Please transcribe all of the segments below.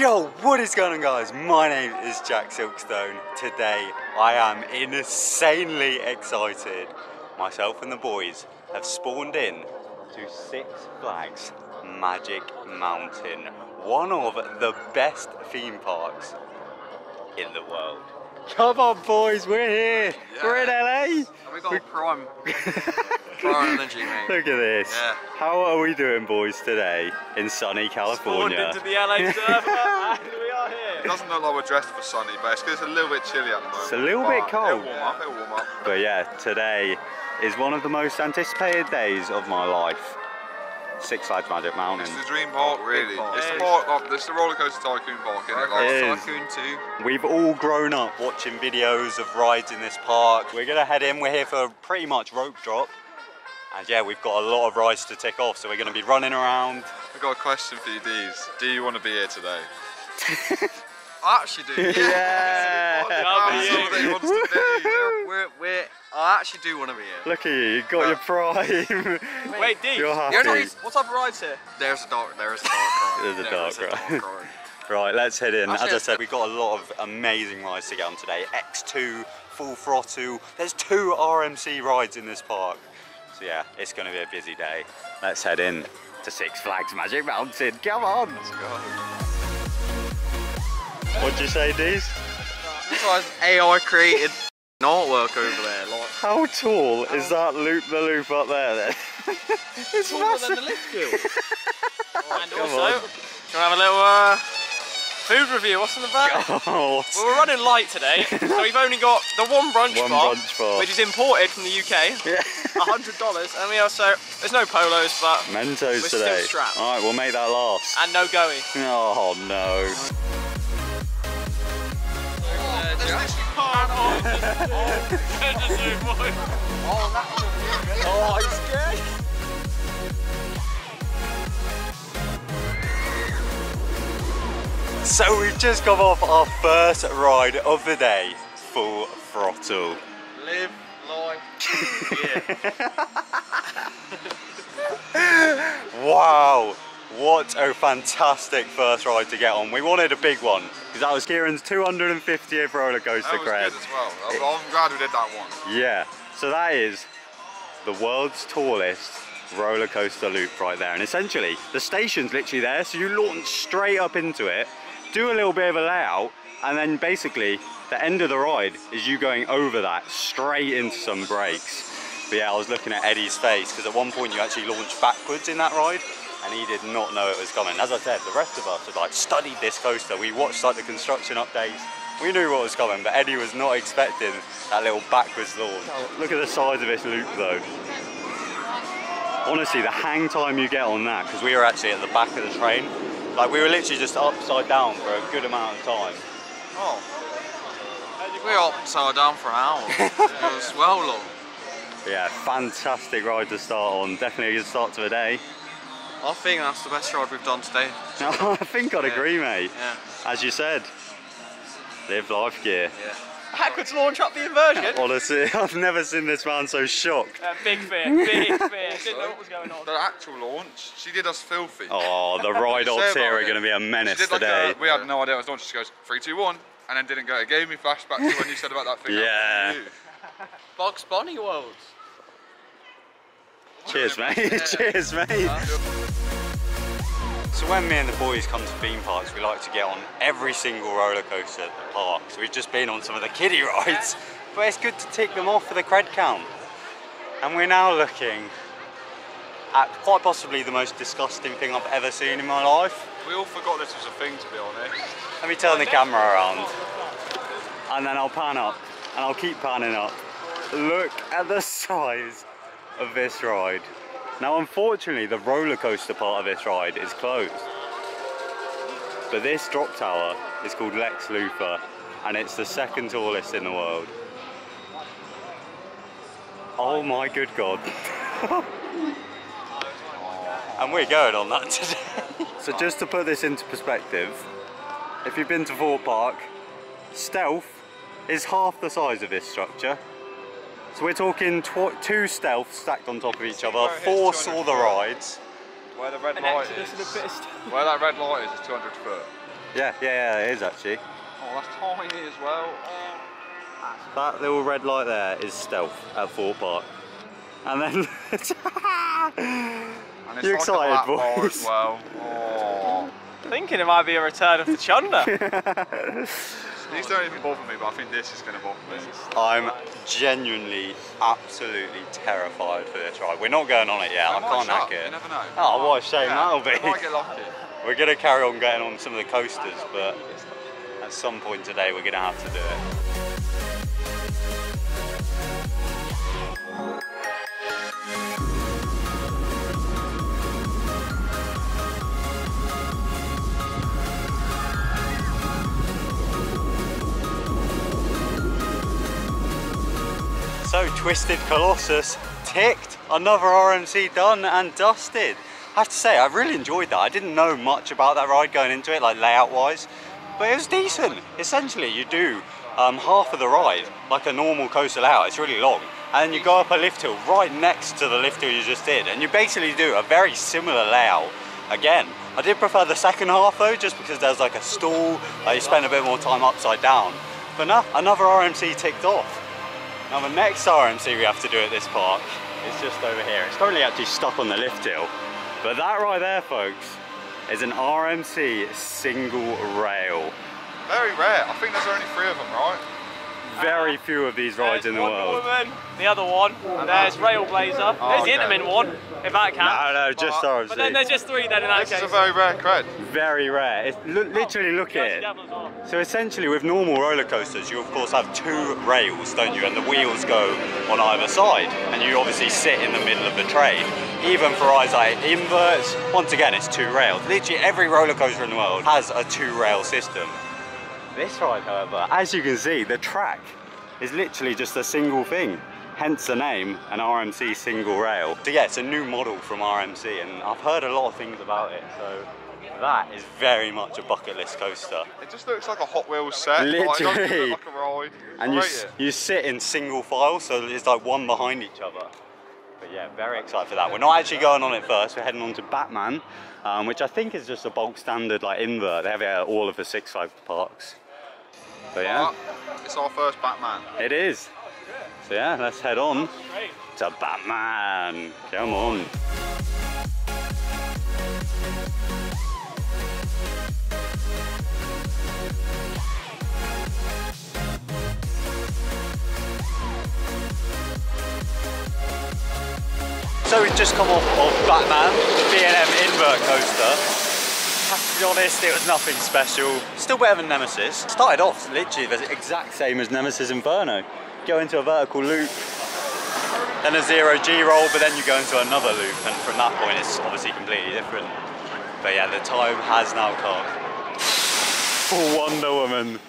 Yo, what is going on guys? My name is Jack Silkstone. Today I am insanely excited. Myself and the boys have spawned in to Six Flags Magic Mountain, one of the best theme parks in the world. Come on boys, we're here. We're in LA. And we got prime, prime energy, mate. Look at this. Yeah. How are we doing boys today in sunny Spawned California? into the LA server and we are here. It here. doesn't look like we're dressed for sunny, but it's 'cause it's a little bit chilly at the moment. It's a little bit cold. It'll warm up, it'll warm up. But yeah, today is one of the most anticipated days of my life. Six Flags Magic Mountain. It's the dream park, really. park. It's the Yeah. park, like, it's the roller coaster tycoon park, isn't it? Like, It is. Tycoon 2. We've all grown up watching videos of rides in this park. We're gonna head in, we're here for pretty much rope drop. And yeah, we've got a lot of rides to tick off, so we're gonna be running around. I've got a question for you, Dees. Do you want to be here today? I actually do. Yeah! Love you. Somebody wants. We're, we're, we're, I actually do want to be here. Look at you, you got your prime. Wait, D. You're happy. The only reason, what type of rides here? There's a dark, there is a dark ride. There's a There dark is ride. ride. Right, let's head in. As I said, we've got a lot of amazing rides to get on today. X2, Full Throttle. There's two RMC rides in this park. So yeah, it's going to be a busy day. Let's head in to Six Flags Magic Mountain. Come on. Let's go. What'd you say, Dees? This was AI created artwork over there. Like, How tall is that loop the loop up there then? it's taller massive. the lift hill. and come also, on. do you want to have a little uh, food review? What's in the back? Oh, Well, we're running light today, so we've only got the one brunch One bar, brunch bar. which is imported from the UK, yeah. hundred dollars, and we also there's no polos, but Mentos today. strapped. All right, we'll make that last. and no goey. Oh no. Oh, I'm scared. So we've just come off our first ride of the day, Full Throttle. live life. Yeah. wow, what a fantastic first ride to get on. We wanted a big one because that was Kieran's 250th roller coaster That was cred. good as well. I'm glad we did that one. Yeah, so that is the world's tallest roller coaster loop right there. And essentially, the station's literally there, so you launch straight up into it, do a little bit of a layout, and then basically the end of the ride is you going over that straight into some brakes. But yeah, I was looking at Eddie's face because at one point you actually launched backwards in that ride and he did not know it was coming. As I said, the rest of us had like studied this coaster. We watched like the construction updates. We knew what was coming, but Eddie was not expecting that little backwards launch. Oh, look at the size of this loop though. Honestly, the hang time you get on that, because we were actually at the back of the train, like we were literally just upside down for a good amount of time. Oh. We're upside down for an hour. it was well long. Yeah, fantastic ride to start on. Definitely a good start to the day. I think that's the best ride we've done today. I think I'd Yeah. agree, mate. Yeah. As you said, live life gear. Yeah. Backwards launch up the inversion. Honestly, I've never seen this man so shocked. Uh, big fear, big fear. Didn't know what was going on. The actual launch, she did us filthy. Oh, the ride Say odds here are going to be a She menace did like today. a, we had no idea it was launch. She goes, three, two, one, and then didn't go. It gave me flashbacks to when you said about that thing. Yeah. Box Bonnie Worlds. Cheers, mate. Cheers, mate. So when me and the boys come to theme parks, we like to get on every single roller coaster at the park. So we've just been on some of the kiddie rides, but it's good to tick them off for the cred count. And we're now looking at quite possibly the most disgusting thing I've ever seen in my life. We all forgot this was a thing, to be honest. Let me turn the camera around. And then I'll pan up. And I'll keep panning up. Look at the size of this ride. Now unfortunately the roller coaster part of this ride is closed. But this drop tower is called Lex Luthor and it's the second tallest in the world. Oh my good god. and we're going on that today. so just to put this into perspective, if you've been to Thorpe Park, Stealth is half the size of this structure. So we're talking tw- two stealths stacked on top of each other, four saw the rides. Where the red An light is, and a bit of stuff. where that red light is, is 200 foot. Yeah, yeah, yeah, it is actually. Oh, that's tiny as well. Oh. That little red light there is stealth at Thorpe Park. And then And it's You like excited, a black bar boys? as well. Oh. Thinking it might be a return of the Chunder. These don't even bother me, but I think this is going to bother me. I'm genuinely, absolutely terrified for this ride. We're not going on it yet. I, might can't hack You it. never know. Oh, what a shame Yeah, that'll I be. might get lucky. We're going to carry on getting on some of the coasters, but at some point today we're going to have to do it. So Twisted Colossus ticked, another RMC done and dusted. I have to say, I really enjoyed that. I didn't know much about that ride going into it, like layout wise, but it was decent. Essentially, you do um, half of the ride like a normal coastal layout. It's really long, and you go up a lift hill right next to the lift hill you just did, and you basically do a very similar layout again. I did prefer the second half though, just because there's like a stall, like you spend a bit more time upside down. But no, another RMC ticked off. Now the next RMC we have to do at this park is just over here. It's currently actually stuck on the lift hill. But that right there, folks, is an RMC single rail. Very rare. I think there's only three of them, right? Very few of these rides in the Wonder world. Woman, the other one, and there's Railblazer. Oh, there's okay. the Intamin one, if that counts. No, no, just But- But then there's just three then in that This case. is a very rare cred. Very rare. It's, look, oh, literally look at it. Devil as well. So essentially with normal roller coasters you of course have two rails don't you and the wheels go on either side and you obviously sit in the middle of the train. Even for rides like inverts, once again it's two rails. Literally every roller coaster in the world has a two rail system. This ride however, as you can see the track is literally just a single thing. Hence the name, an RMC single rail. So yeah, it's a new model from RMC and I've heard a lot of things about it so that is very much a bucket list coaster. It just looks like a Hot Wheels set. Like, it doesn't Literally. like. And you, rate s- it. you sit in single file, so it's like one behind each other. But yeah, very excited for that. We're not actually going on it first, we're heading on to Batman, um, which I think is just a bulk standard like invert. They have it at all of the Six Flags parks. But yeah, But it's our first Batman. it is. So yeah, let's head on to Batman. Come on. So we've just come off of Batman, the B&M invert coaster. Have to be honest, it was nothing special. Still better than Nemesis. Started off literally the exact same as Nemesis Inferno. Go into a vertical loop, then a zero G roll, but then you go into another loop, and from that point it's obviously completely different. But yeah, the time has now come for Wonder Woman,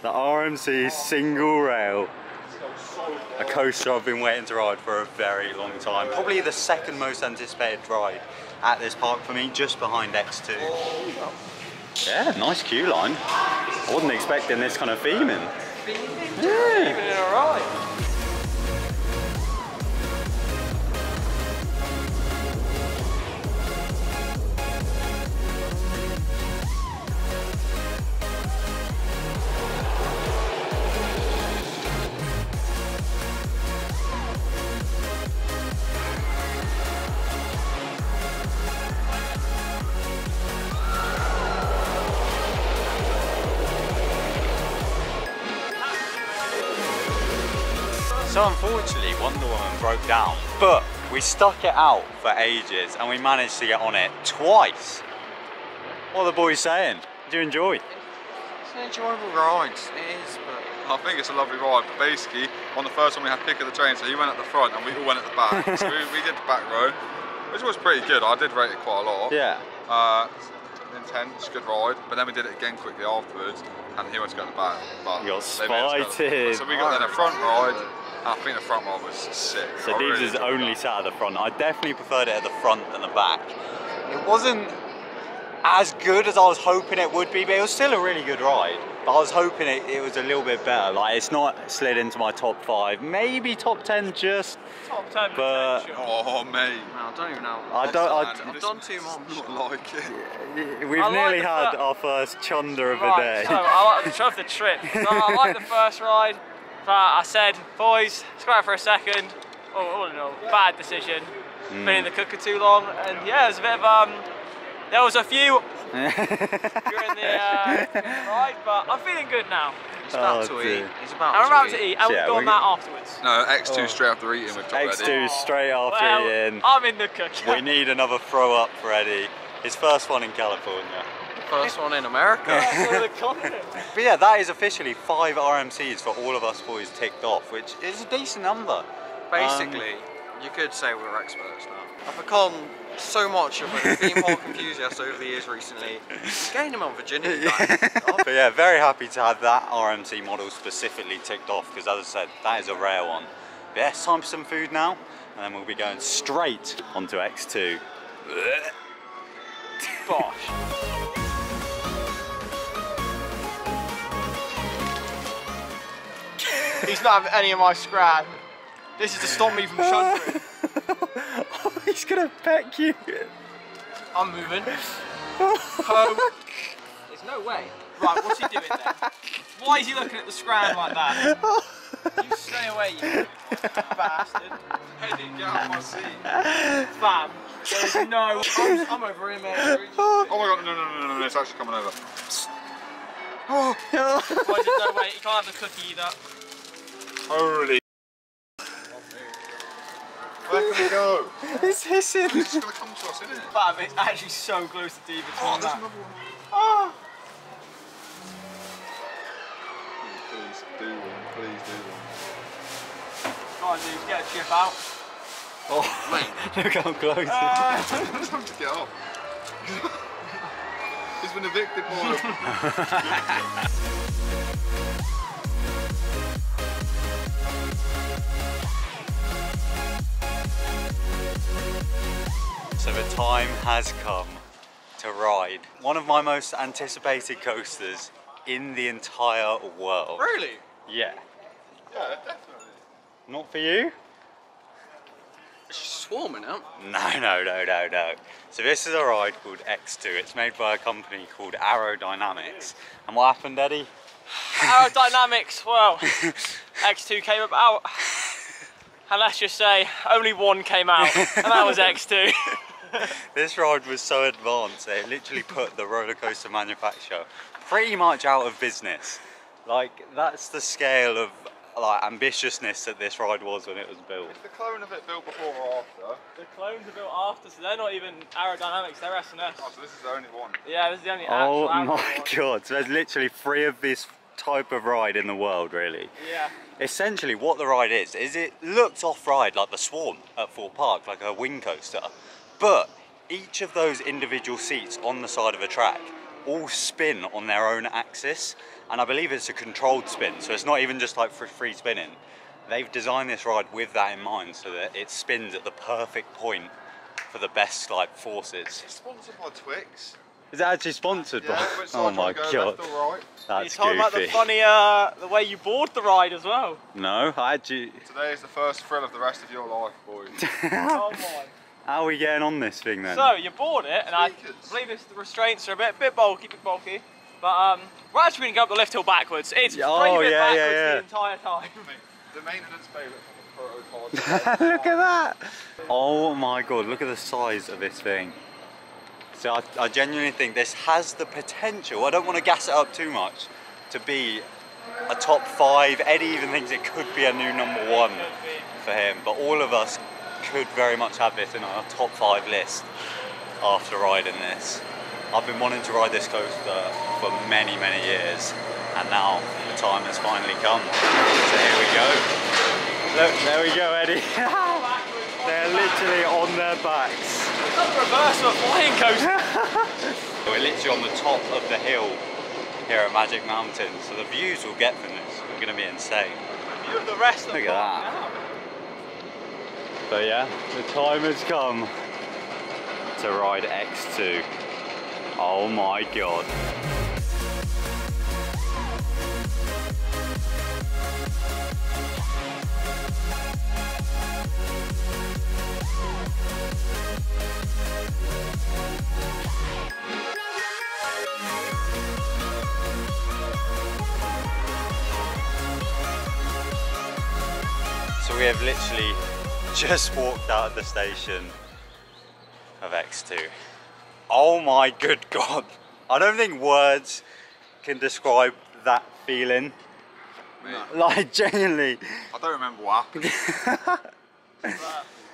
the RMC single rail. A coaster I've been waiting to ride for a very long time. Probably the second most anticipated ride at this park for me, just behind X2. Yeah, nice queue line. I wasn't expecting this kind of theming. Yeah. Even in So unfortunately, Wonder Woman broke down, but we stuck it out for ages and we managed to get on it twice. What are the boys saying? Do you enjoy? It's an enjoyable ride. It is, but I think it's a lovely ride. But basically, on the first one we had pick of the train, so he went at the front and we all went at the back. so we, we did the back row, which was pretty good. I did rate it quite a lot. Yeah. Uh, intense, good ride. But then we did it again quickly afterwards, and he went to go at the back. But You got they made go- spited. So we got then a front ride. And I think the front ride was sick. So I Deebs really is only that. sat at the front. I definitely preferred it at the front than the back. It wasn't as good as I was hoping it would be, but it was still a really good ride. But I was hoping it, it was a little bit better. Like it's not slid into my top five, maybe top ten just. Top 10 But- potential. Oh, mate. No, I don't even know. I don't. I, I've done too much. Not like it. we've I nearly the had fir- our first chunder of the day. so I like the of the trip. So I like the first ride, but I said, boys, let's go out for a second. Oh, all in all, bad decision. Hmm. Been in the cooker too long, and yeah, it was a bit of um. There was a few during the, uh, the ride, but I'm feeling good now. He's about Oh, to dear. eat. He's about to eat. I'm to about eat. to eat, and Yeah, we'll go on we- that afterwards. No, X2 Oh. straight after eating with top. X2 straight after well, eating. I'm in the cooker. We need another throw up for Eddie. His first one in California. First one in America. That's all the content. But yeah, that is officially five RMCs for all of us boys ticked off, which is a decent number. Basically, um, you could say we're experts now. I've become so much of a theme park enthusiast over the years recently. Gained my virginity back. but yeah, very happy to have that RMC model specifically ticked off because, as I said, that is a rare one. But yeah, it's time for some food now, and then we'll be going straight onto X2. Bosh. He's not having any of my scrap. This is to stop me from shunting. oh, he's gonna peck you. I'm moving. Home. There's no way. Right, what's he doing there? Why is he looking at the scram like that? You stay away, you bastard. Eddie, get out of my seat. Fam. There's no. I'm, I'm over here, mate. Oh my god, no, no, no, no, no, it's actually coming over. Why is it no way? You can't have the cookie either. Holy. Where can we go? It's hissing. It's gonna come to us, isn't it? Fam, it's actually so close to Diva Oh, to there's that. another one. Please do one, please do one. Come on, dude, get a chip out. Oh, mate. Look how close. It's time to get off. He's been evicted, boy. So the time has come to ride one of my most anticipated coasters in the entire world. Really? Yeah. yeah, definitely. Not for you? It's swarming out. No, no, no, no, no. So this is a ride called X2. It's made by a company called Arrow Dynamics. And what happened, Eddie? Arrow Dynamics, well, X2 came about. And let's just say, only one came out, and that was X2. This ride was so advanced that it literally put the roller coaster manufacturer pretty much out of business. Like that's the scale of like ambitiousness that this ride was when it was built. Is the clone of it built before or after? the clones are built after, so they're not even Arrow Dynamics, they're S&S. Oh, so this is the only one. Yeah, this is the only Oh actual my one. god! So there's literally three of this type of ride in the world, really. Yeah. Essentially, what the ride is is it looks off-ride like the Swarm at Thorpe Park, like a wing coaster, but each of those individual seats on the side of a track all spin on their own axis, and I believe it's a controlled spin, so it's not even just like for free spinning. They've designed this ride with that in mind, so that it spins at the perfect point for the best like forces. It's sponsored by Twix. Is it actually sponsored Yeah, by? which Oh my go, god, Left or right? You're that's talking about the funny, uh, the way you board the ride as well. No, I actually. Today is the first thrill of the rest of your life, boys. Come on. How are we getting on this thing then? So you bought it, and I believe it's, the restraints are a bit, bit bulky, bit bulky. But um, we're actually going to go up the lift hill backwards. It's Yeah, three oh, bit yeah, yeah, yeah. the entire time. the maintenance favourite from the prototype. look at that! Oh my god, look at the size of this thing. So I, I genuinely think this has the potential, I don't want to gas it up too much, to be a top five. Eddie even thinks it could be a new number one for him, but all of us could very much have this in our top five list after riding this. I've been wanting to ride this coaster for many, many years, and now the time has finally come. So here we go. Look, there we go, Eddie. They're literally on their backs. It's like reverse of a flying coaster. We're literally on the top of the hill here at Magic Mountain, so the views we'll get from this are going to be insane. View of the rest of Look the at that. But yeah, the time has come to ride X2. Oh my god. So we have literally just walked out of the station of X2. Oh my good god. I don't think words can describe that feeling. Mate, Like genuinely. I don't remember what happened.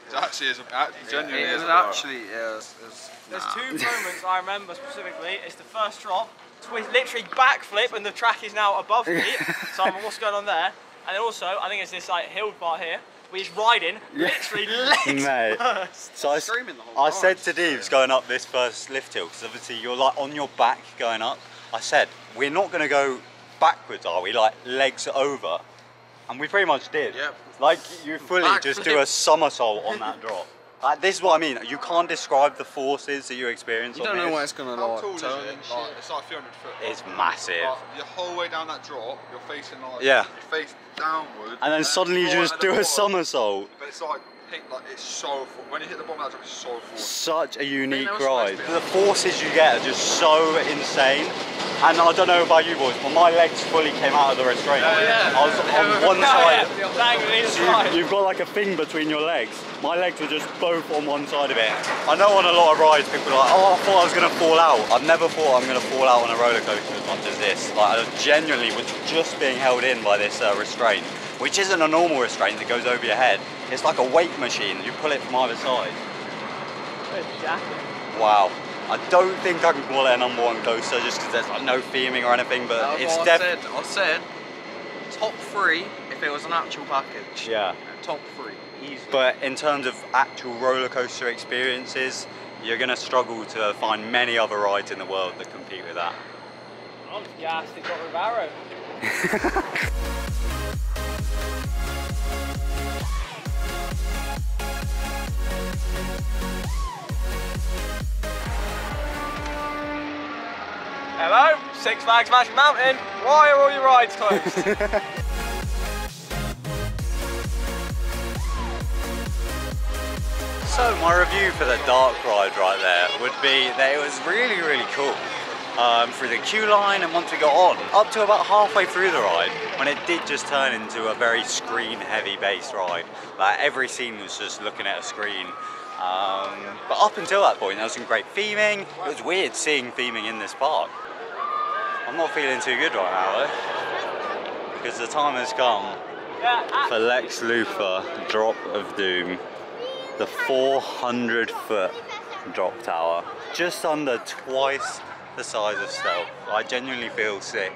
It actually is, a- actually genuinely It is was actually, yeah, it was, it was, There's nah. two moments I remember specifically. It's the first drop, twist, literally backflip, and the track is now above me. so I'm what's going on there? And then also, I think it's this like hill part here. We're just riding, literally legs Mate. first. So I, Screaming the whole I said to Deeves going up this first lift hill, because obviously you're like on your back going up. I said, we're not going to go backwards, are we? Like legs over. And we pretty much did. Yep. Like you fully just do a somersault on that drop. Like, this is what I mean. You can't describe the forces that you experience You don't know this. what it's gonna How like. tall is turn it? Like, it's like 300 foot. It's massive. Like, the whole way down that drop, you're facing like Yeah. you're face downward, And then suddenly you just do a bottom, somersault. But it's like, hit, like it's so fu- when you hit the bottom of that drop, it's so forward. Such a unique that was supposed ride. The forces you get are just so insane. And I don't know about you boys, but my legs fully came out of the restraint. Oh, yeah. I was on one side. yeah, So you, you've got like a thing between your legs. My legs were just both on one side of it. I know on a lot of rides people are like, oh, I thought I was gonna fall out. I've never thought I'm gonna fall out on a roller coaster as much as this. Like I genuinely was just being held in by this uh, restraint, which isn't a normal restraint that goes over your head. It's like a weight machine. You pull it from either side. Wow. I don't think I can call it a number one coaster just because there's like no theming or anything, but That's it's what I definitely. said. I said top three if it was an actual package. Yeah. Top three, easy. But in terms of actual roller coaster experiences, you're going to struggle to find many other rides in the world that compete with that. I'm gassed. It got Rivaro. Hello, Six Flags Magic Mountain. Why are all your rides closed? So my review for the dark ride right there would be that it was really, really cool. Um, through the queue line and once we got on, up to about halfway through the ride, when it did just turn into a very screen heavy based ride. Like every scene was just looking at a screen. Um, but up until that point, there was some great theming. It was weird seeing theming in this park. I'm not feeling too good right now though, because the time has come for Lex Luthor Drop of Doom, the 400 foot drop tower, just under twice the size of Stealth. I genuinely feel sick.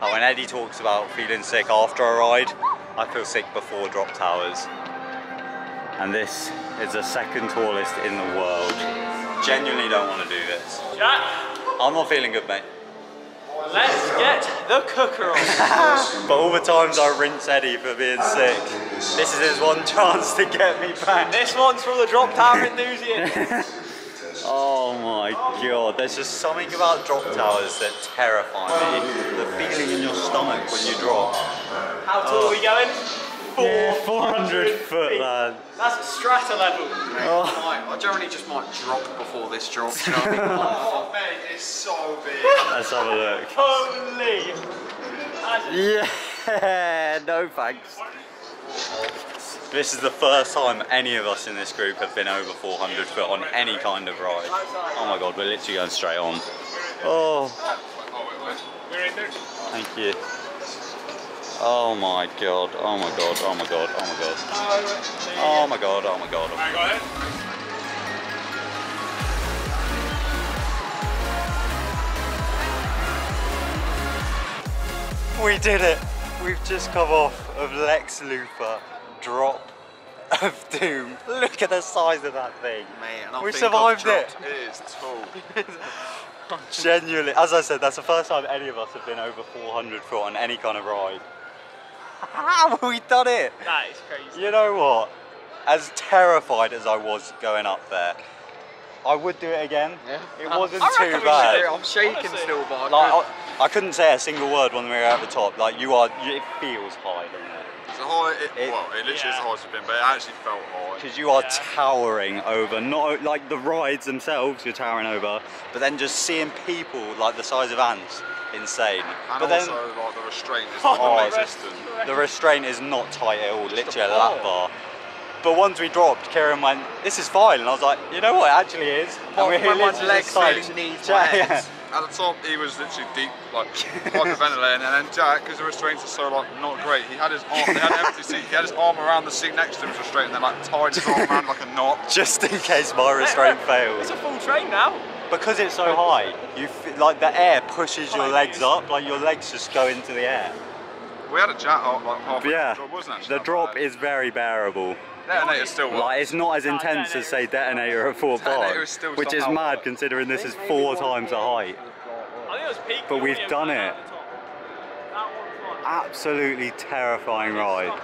Like when Eddie talks about feeling sick after a ride, I feel sick before drop towers. And this is the second tallest in the world. Genuinely don't want to do this. Jack, I'm not feeling good, mate. Let's get the cooker on. But all the times I rinse Eddie for being sick, this is his one chance to get me back. this one's from the Drop Tower enthusiast. Oh my god, there's just something about drop towers that terrify me. The feeling in your stomach when you drop. How tall are we going? Yeah, 400 400 foot, feet. lad. That's strata level. Oh, I, I generally just might drop before this drop. you know? Oh mate, it's so big. Let's have a look. Holy. Yeah, no thanks. This is the first time any of us in this group have been over 400 foot on any kind of ride. Oh my god, we're literally going straight on. Oh, thank you. Oh my god, oh my god, oh my god, oh my god. Oh my god, oh my god. Oh my god. We did it! We've just come off of Lex Luthor Drop of Doom. Look at the size of that thing. Mate, We think I've survived it. It is tall. Genuinely, as I said, that's the first time any of us have been over 400 foot on any kind of ride. How have we done it? That is crazy. You know what? As terrified as I was going up there, I would do it again. Yeah. It wasn't I too bad. should. I'm shaking Honestly. still, but I Like, could- I, I couldn't say a single word when we were at the top. Like you are, it feels high, doesn't it? It's the high, it, It- well, it literally is Yeah. the highest it's been, but it actually felt high. Because you are Yeah. towering over, not like the rides themselves, you're towering over, but then just seeing people like the size of ants, insane. And but then like, the restraint is Oh, like, the non-existent. the restraint is not tight at all, literally a ball. lap bar. But once we dropped, Kieran went, "This is fine," and I was like, "You know what? It actually is." Well, we when my legs just started really need chat- yeah. At the top, he was literally deep, like hyperventilating, and then Jack, because the restraints are so like not great, he had his arm, they had empty seat, he had his arm around the seat next to him restraint, and then like tied his arm around like a knot. Just in case my restraint fails. It's a full train now. Because it's so high, you f- like the air pushes your legs up, like your legs just go into the air. We had a chat like half But yeah, it wasn't actually the drop bad. is very bearable. Detonator still works. Like it's not as No, intense as say Detonator detonator at Thorpe Park, Detonator is still which is mad worse. considering this is four times the height. I think it was peak. But we've done it. at the top. That one's fine. Absolutely terrifying ride,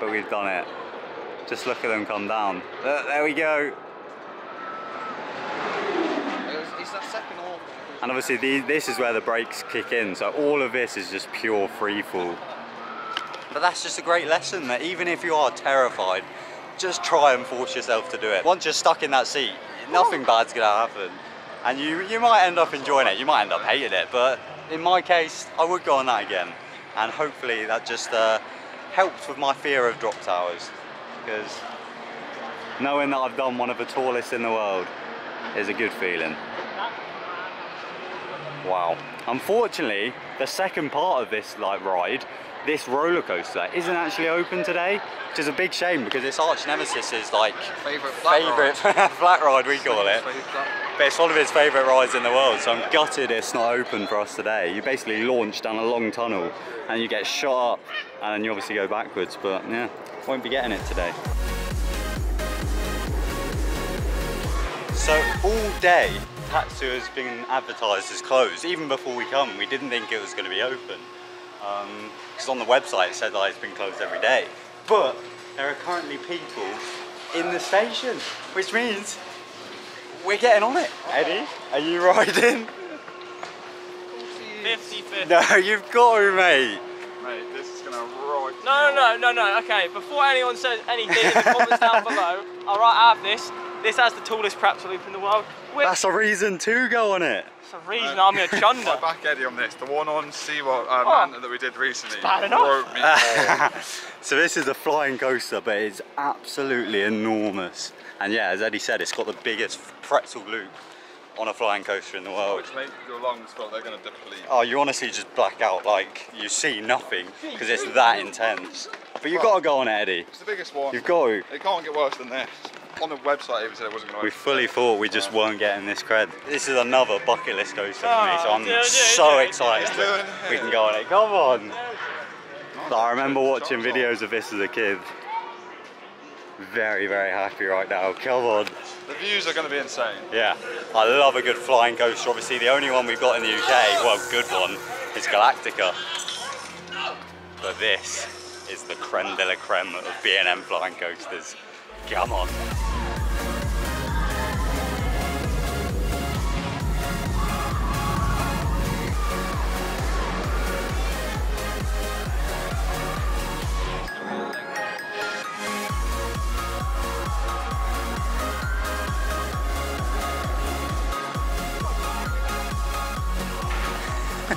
but we've done it. Just look at them come down. There there we go. It was, it's that second awful. And obviously the, this is where the brakes kick in, so all of this is just pure free fall. But that's just a great lesson that even if you are terrified, just try and force yourself to do it. Once you're stuck in that seat, nothing bad's gonna happen. And you, you might end up enjoying it, you might end up hating it, but in my case, I would go on that again. And hopefully that just uh, helps with my fear of drop towers. Because knowing that I've done one of the tallest in the world is a good feeling. Wow. Unfortunately, the second part of this like ride, this roller coaster, isn't actually open today, which is a big shame because it's arch nemesis is like Favourite flat favourite flat ride we call it. But it's one of his favourite rides in the world, so I'm gutted it's not open for us today. You basically launch down a long tunnel and you get shot up and then you obviously go backwards, but yeah, won't be getting it today. So all day, Tatsu has been advertised as closed. Even before we come, we didn't think it was going to be open. Um, Because on the website it said like it's been closed every day. But there are currently people in the station, which means we're getting on it. Eddie, are you riding? 50 50. No, you've got to, mate. Mate, this is gonna right. No, no, no, no, no. Okay, before anyone says anything in the comments down below, all right, I have this. This has the tallest pretzel loop in the world. Which That's a reason to go on it. Is the reason I'm going to I chunder. back Eddie on this. The one on Seaworld um, Oh. Manta that we did recently bad enough. broke me. So this is a flying coaster, but it's absolutely enormous. And yeah, as Eddie said, it's got the biggest pretzel loop on a flying coaster in the world. Which makes your lungs feel they're gonna deplete. Oh, you honestly just black out, like you see nothing because it's that intense. But you've got to go on it, Eddie. It's the biggest one. You've got to. It can't get worse than this. On the website, it even said it wasn't gonna. We fully thought we just weren't getting this cred. This is another bucket list coaster for me, so Oh, I'm do do so do excited that we can go on it. Come on! I remember watching videos of this as a kid. Very, very happy right now. Come on. The views are gonna be insane. Yeah, I love a good flying coaster. Obviously, the only one we've got in the UK, well, good one, is Galactica. But this is the creme de la creme of B&M flying coasters. Come on.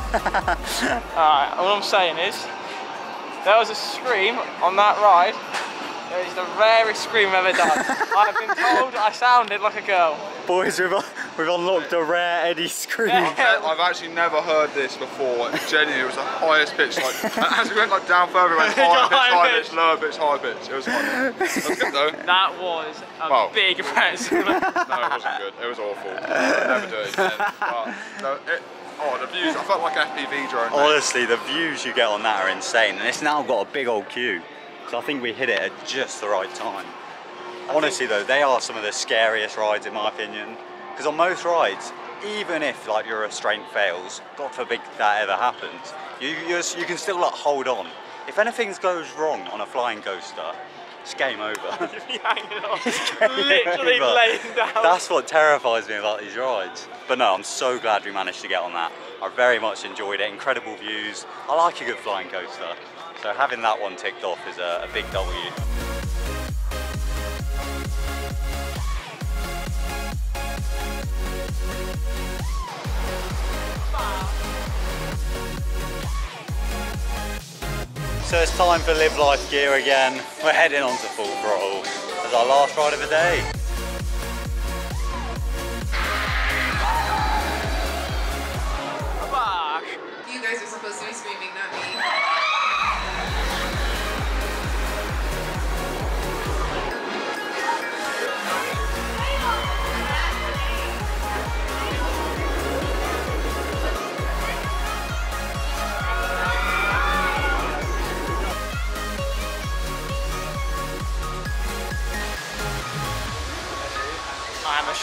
Alright, all I'm saying is, there was a scream on that ride. It is the rarest scream I've ever done. I've been told I sounded like a girl. Boys, we've, we've unlocked a rare Eddie scream. I've, I've actually never heard this before. Genuinely, it was the highest pitch. Like as we went like down further, it went higher pitch, High high pitch. pitch, lower pitch, high pitch. It was fun. It was good though. That was a Wow. big pretzel. No, it wasn't good. It was awful. I'd never do it again. But, no, it, oh, the views. I felt like an FPV drone. Honestly, the views you get on that are insane, and it's now got a big old queue. So I think we hit it at just the right time. Honestly, though, they are some of the scariest rides in my opinion. Because on most rides, even if like your restraint fails, God forbid that ever happens, you you, you can still like hold on. If anything goes wrong on a flying coaster, it's game over. You'd be hanging on, literally over. laying down. That's what terrifies me about these rides. But no, I'm so glad we managed to get on that. I very much enjoyed it. Incredible views. I like a good flying coaster. So having that one ticked off is a, a big W. So it's time for Live Life gear again. We're heading on to full throttle as our last ride of the day.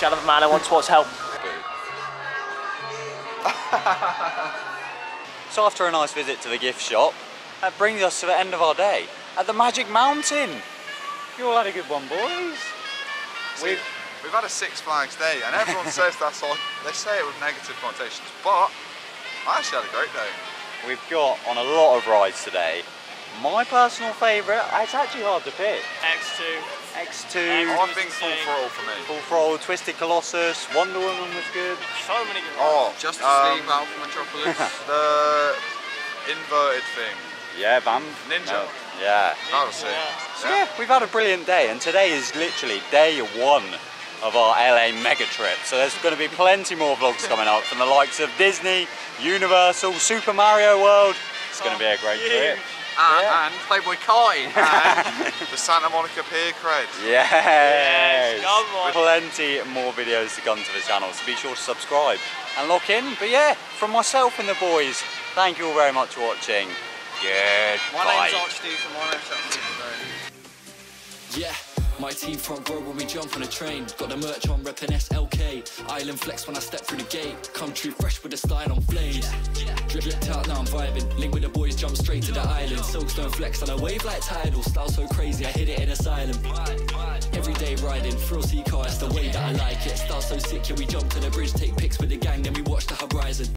I am of a man. I want towards help. So after a nice visit to the gift shop, that brings us to the end of our day at the Magic Mountain. You all had a good one, boys. We've, we've had a Six Flags day, and everyone says that's all. They say it with negative connotations, but I actually had a great day. We've got on a lot of rides today. My personal favourite, it's actually hard to pick. X2. X2, I was think full insane. throttle for me. Full Throttle, Twisted Colossus, Wonder Woman was good. So many good ones. Oh, Justice um, League Battle for Metropolis. The inverted thing. Yeah, Vamp. Ninja. No, Yeah. That was sick. Yeah. So yeah, we've had a brilliant day, and today is literally day one of our LA mega trip. So there's going to be plenty more vlogs coming up from the likes of Disney, Universal, Super Mario World. It's going to be a great trip. And, Yeah. and Playboy karting. Uh, the Santa Monica Pier cred. Yes. come on. Plenty more videos to come to the channel, so be sure to subscribe and lock in. But yeah, from myself and the boys, thank you all very much for watching. Goodbye. my name's Archduke and my name's Archduke. Yeah, my team front row when we jump on a train. Got the merch on, reppin' SLK. Island flex when I step through the gate. Come true fresh with the style on flames. Drip, dripped out, now I'm vibing. Link with the boys, jump straight to the island. Silkstone flex on a wave like tidal. Style so crazy, I hit it in asylum. Everyday riding, thrill sea car, it's the way that I like it. Style so sick, yeah, we jump to the bridge, take pics with the gang, then we watch the horizon.